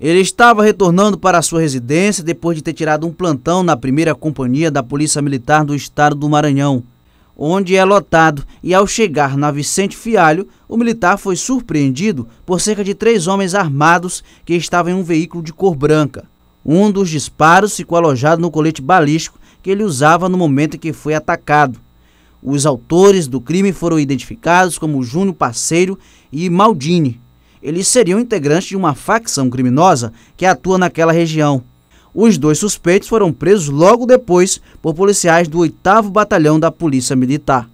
Ele estava retornando para sua residência depois de ter tirado um plantão na primeira companhia da Polícia Militar do Estado do Maranhão, onde é lotado, e ao chegar na Vicente Fialho, o militar foi surpreendido por cerca de três homens armados que estavam em um veículo de cor branca. Um dos disparos ficou alojado no colete balístico que ele usava no momento em que foi atacado. Os autores do crime foram identificados como Júnior Parceiro e Maldini. Eles seriam integrantes de uma facção criminosa que atua naquela região. Os dois suspeitos foram presos logo depois por policiais do 8 Batalhão da Polícia Militar.